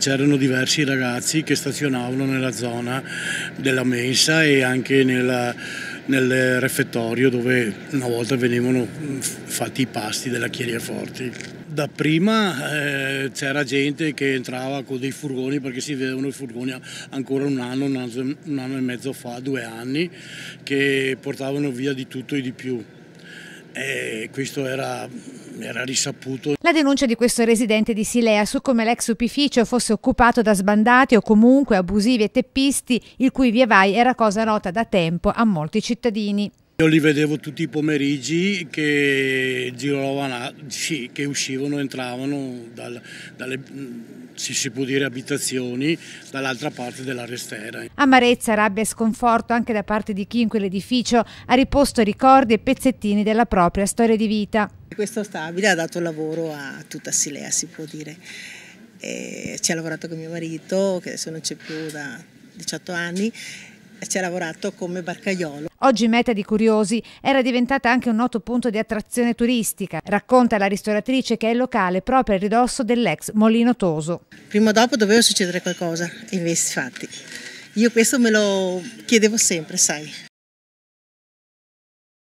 C'erano diversi ragazzi che stazionavano nella zona della mensa e anche nella, nel refettorio dove una volta venivano fatti i pasti della Chierier Forti. Da prima eh, c'era gente che entrava con dei furgoni perché si vedevano i furgoni ancora un anno, un anno, un anno e mezzo fa, due anni, che portavano via di tutto e di più e questo era, era, risaputo. La denuncia di questo residente di Silea su come l'ex upificio fosse occupato da sbandati o comunque abusivi e teppisti, il cui via vai era cosa nota da tempo a molti cittadini. Io li vedevo tutti i pomeriggi che girovano, sì, che uscivano, entravano dal, dalle, si, si può dire, abitazioni dall'altra parte della restera. Amarezza, rabbia e sconforto anche da parte di chi in quell'edificio ha riposto ricordi e pezzettini della propria storia di vita. Questo stabile ha dato lavoro a tutta Silea, si può dire. E ci ha lavorato con mio marito, che adesso non c'è più da 18 anni, ci ha lavorato come barcaiolo. Oggi meta di curiosi era diventata anche un noto punto di attrazione turistica, racconta la ristoratrice che è il locale proprio a ridosso dell'ex Molino Toso. Prima o dopo doveva succedere qualcosa, invece fatti. Io questo me lo chiedevo sempre, sai,